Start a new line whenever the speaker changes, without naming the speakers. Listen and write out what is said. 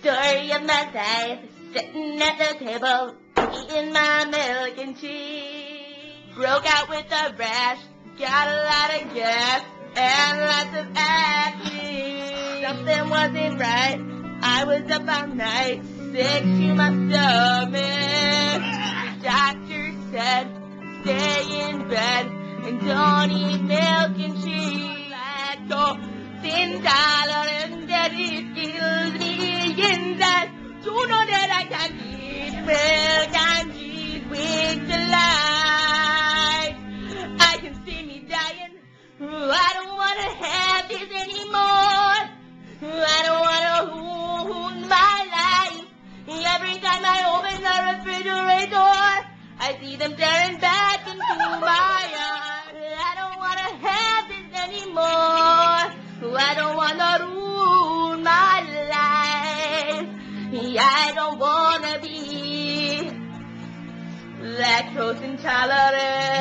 story of my life, sitting at the table, eating my milk and cheese. Broke out with a rash, got a lot of gas, and lots of acne. Something wasn't right, I was up all night, sick to my stomach. Doctor said, stay in bed, and don't eat milk and cheese. Lactose intolerant, that To know that I can eat milk and cheese with delight. I can see me dying. I don't want to have this anymore. I don't want to ruin my life. Every time I open the refrigerator, I see them staring back into my eyes. I don't want to be lactose intolerant.